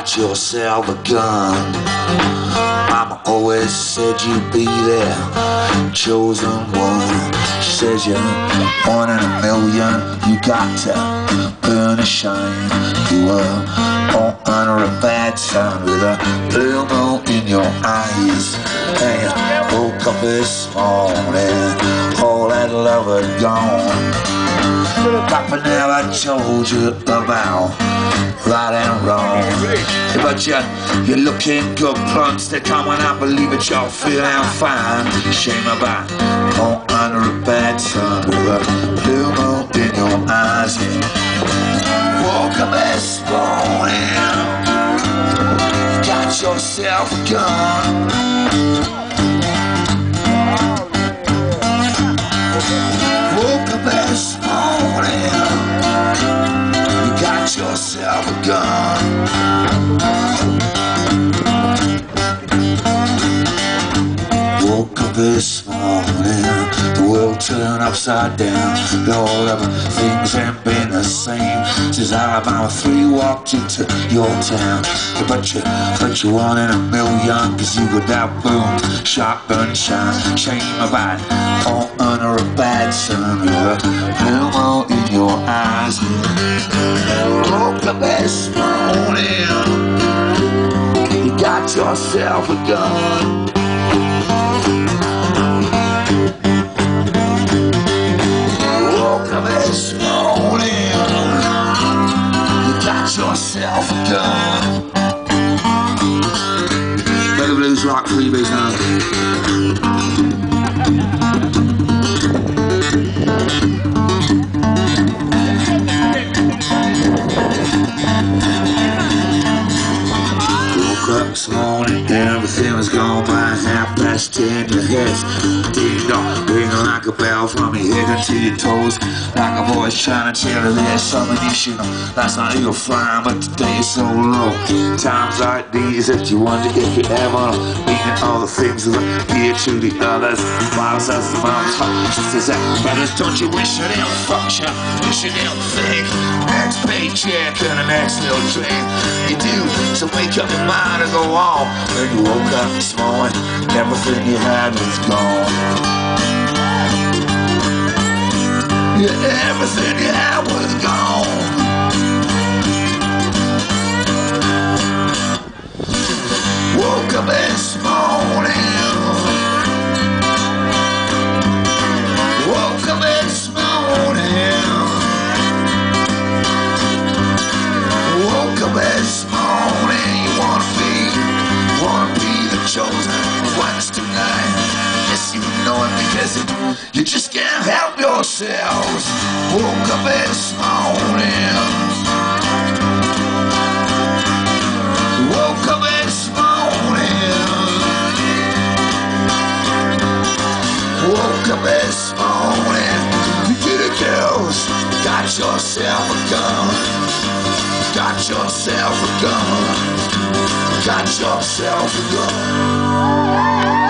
got yourself a gun. Mama always said you'd be there, chosen one. She says you're one in a million. You got to burn a shine. You were born under a bad sign with a blue moon in your eyes. And you woke up this morning, all that love had gone. Papa never told you about right and wrong. But you, you're looking good, plunge to come when I believe it, you're feeling fine. Shame about born under a bad sun with a blue moon in your eyes. Yeah. Woke up this morning, got yourself a gun. Gun. Woke up this morning, the world turned upside down. Lord, things ain't been the same since Alabama 3 walked into your town. But you, but you one in a million, cause you got that boom, shotgun shine. Shame about all under a bad sun, with your eyes. Up this morning, you got yourself a gun. You got yourself a gun. The blues rock freebies now. Up this morning, everything was gone by half past ten. Your head's ding like a bell from your head to your toes. Like a voice trying to tell you there's something you should know. Last night you were flying, but today you're so low. Times like these that you wonder if you ever. Meaning all the things that appear to the others. Miles as the just as that brothers. Don't you wish you didn't function? Wish you didn't think. Next paycheck and the next little drink. You do, so wake up your mind and go on. When you woke up this morning, everything you had was gone. Yeah, everything you had was gone. Yourselves. Woke up this morning. Woke up this morning. Woke up this morning. Get it, girls. Got yourself a gun. Got yourself a gun. Got yourself a gun.